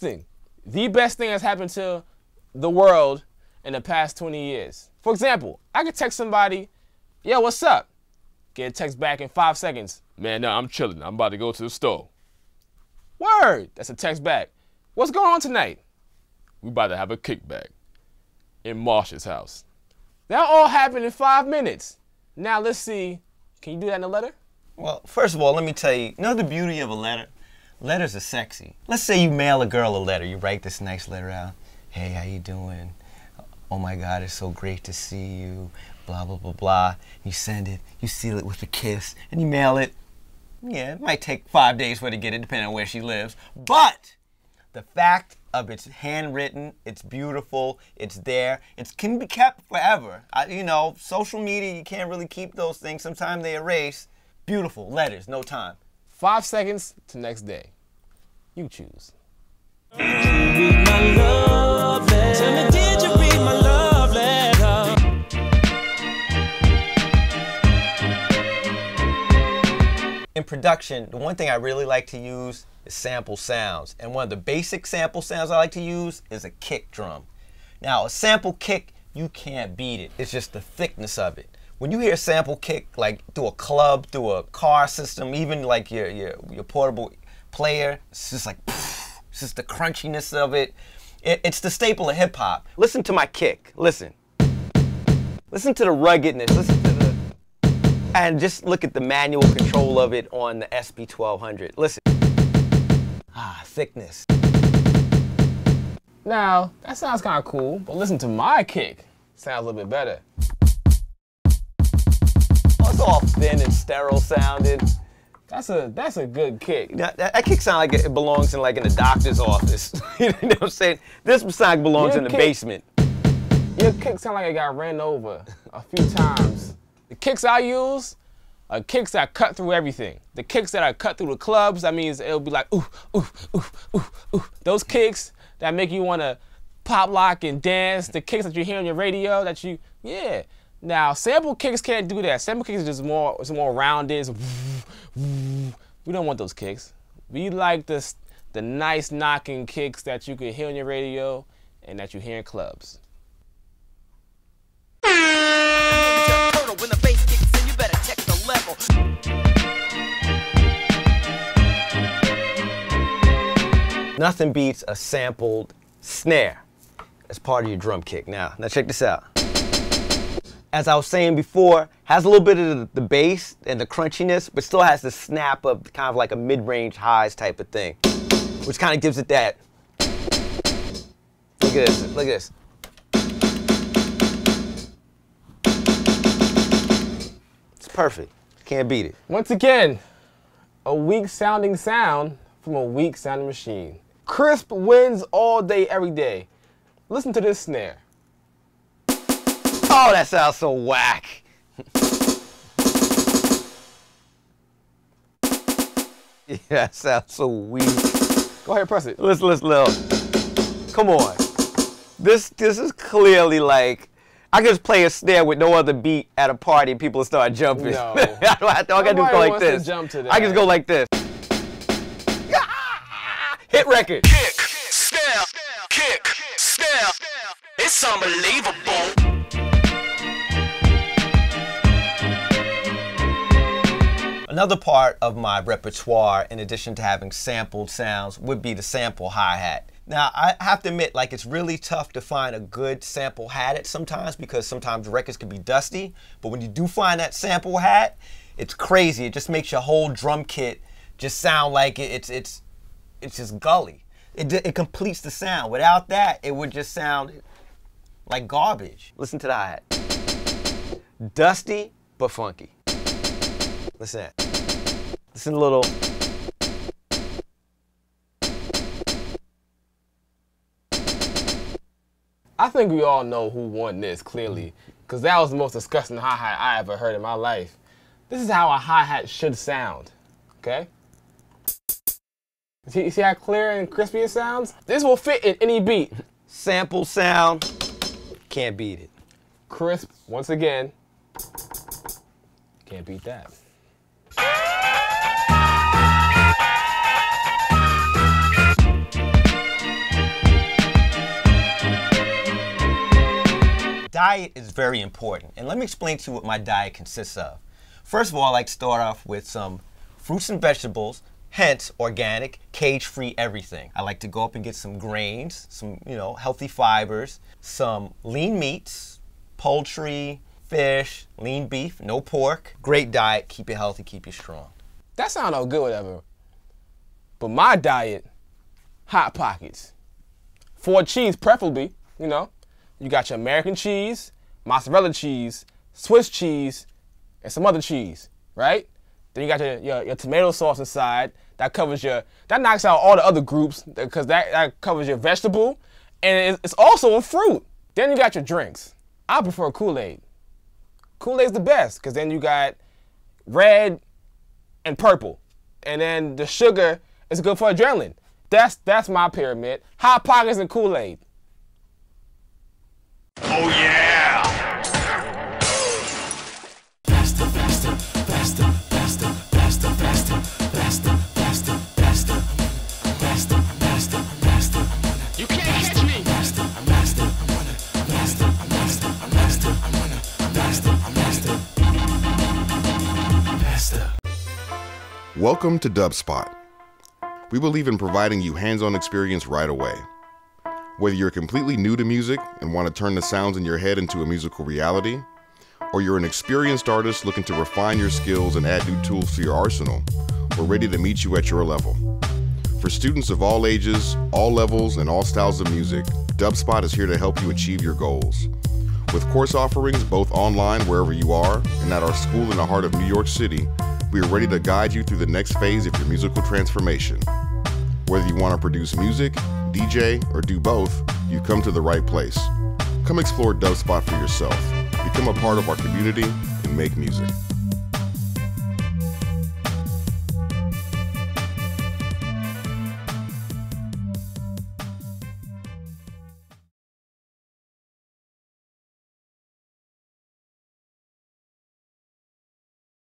texting, the best thing that's happened to the world in the past 20 years. For example, I could text somebody, yo, what's up? Get a text back in five seconds. Man, no, I'm chilling. I'm about to go to the store. Word! That's a text back. What's going on tonight? We about to have a kickback in Marsh's house. That all happened in five minutes. Now let's see. Can you do that in a letter? Well, first of all, let me tell you, you know the beauty of a letter? Letters are sexy. Let's say you mail a girl a letter. You write this nice letter out. Hey, how you doing? Oh my God, it's so great to see you. Blah, blah, blah, blah. You send it, you seal it with a kiss, and you mail it. Yeah, it might take five days for her to get it, depending on where she lives. But the fact of it's handwritten, it's beautiful, it's there, it can be kept forever. I, you know, social media, you can't really keep those things. Sometimes they erase. Beautiful letters, no time. Five seconds to next day. You choose. In production, the one thing I really like to use is sample sounds. And one of the basic sample sounds I like to use is a kick drum. Now, a sample kick, you can't beat it. It's just the thickness of it. When you hear a sample kick, like through a club, through a car system, even like your, your, your portable player, it's just like, it's just the crunchiness of it. it it's the staple of hip hop. Listen to my kick. Listen. Listen to the ruggedness. Listen to the. And just look at the manual control of it on the SP1200. Listen. Ah, thickness. Now, that sounds kind of cool, but listen to my kick. Sounds a little bit better. It's all thin and sterile sounding. That's a that's a good kick. That, that, that kick sound like it belongs in like in a doctor's office. you know what I'm saying? This sound belongs Your in the kick- basement. Your kick sound like it got ran over a few times. The kicks I use are kicks that cut through everything. The kicks that I cut through the clubs, that means it'll be like ooh, ooh, ooh, ooh, ooh. Those kicks that make you wanna pop lock and dance, the kicks that you hear on your radio that you yeah. Now sample kicks can't do that. Sample kicks are just more it's more rounded. We don't want those kicks. We like this the nice knocking kicks that you can hear on your radio and that you hear in clubs. The the. Nothing beats a sampled snare as part of your drum kick. Now, now check this out. As I was saying before, has a little bit of the, bass and the crunchiness, but still has the snap of kind of like a mid-range highs type of thing, which kind of gives it that. Look at this. Look at this. It's perfect. Can't beat it. Once again, a weak sounding sound from a weak sounding machine. Crisp wins all day, every day. Listen to this snare. Oh, that sounds so whack. yeah, that sounds so weak. Go ahead, press it. Listen, listen, listen. Come on. This this is clearly like I could just play a snare with no other beat at a party and people start jumping. No. I don't have to, all I gotta do is go like wants to this. jump to I can just go like this. Ah! Hit record. Kick, snare, kick, snare. It's unbelievable. Another part of my repertoire, in addition to having sampled sounds, would be the sample hi-hat. Now, I have to admit, like, it's really tough to find a good sample hat sometimes because sometimes records can be dusty. But when you do find that sample hat, it's crazy. It just makes your whole drum kit just sound like it, it's it's it's just gully. It, it completes the sound. Without that, it would just sound like garbage. Listen to that. Dusty but funky. Listen. to that. Listen a little. I think we all know who won this clearly, because that was the most disgusting hi hat I ever heard in my life. This is how a hi hat should sound. Okay? See, you see how clear and crispy it sounds? This will fit in any beat. Sample sound. Can't beat it. Crisp, once again. Can't beat that. Diet is very important, and let me explain to you what my diet consists of. First of all, I like to start off with some fruits and vegetables, hence organic, cage-free everything. I like to go up and get some grains, some you know healthy fibers, some lean meats, poultry, fish, lean beef, no pork. Great diet, keep you healthy, keep you strong. That sound all good, whatever. But my diet, hot pockets. Four cheese, preferably. You know, you got your American cheese, mozzarella cheese, Swiss cheese, and some other cheese, right? Then you got your, your, your tomato sauce inside. That covers your, that knocks out all the other groups because that, that covers your vegetable. And it's, it's also a fruit. Then you got your drinks. I prefer Kool-Aid. Kool-Aid's the best because then you got red and purple. And then the sugar is good for adrenaline. That's that's my pyramid. Hot pockets and Kool-Aid. Oh yeah! Welcome to DubSpot. We believe in providing you hands on experience right away. Whether you're completely new to music and want to turn the sounds in your head into a musical reality, or you're an experienced artist looking to refine your skills and add new tools to your arsenal, we're ready to meet you at your level. For students of all ages, all levels, and all styles of music, DubSpot is here to help you achieve your goals. With course offerings both online wherever you are and at our school in the heart of New York City, we are ready to guide you through the next phase of your musical transformation. Whether you want to produce music, DJ, or do both, you've come to the right place. Come explore DubSpot for yourself, become a part of our community, and make music.